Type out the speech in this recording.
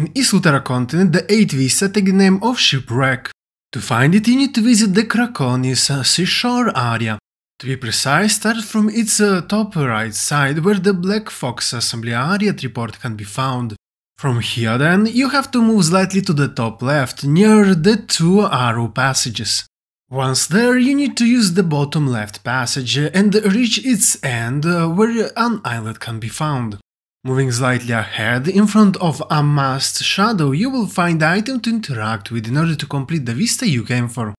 In East Luterra continent, the 8th vista take the name of Shipwreck. To find it, you need to visit the Croconys seashore area. To be precise, start from its uh, top right side where the Black Fox Assembly area report can be found. From here then, you have to move slightly to the top left, near the two arrow passages. Once there, you need to use the bottom left passage and reach its end uh, where an islet can be found. Moving slightly ahead, in front of a masked shadow, you will find the item to interact with in order to complete the vista you came for.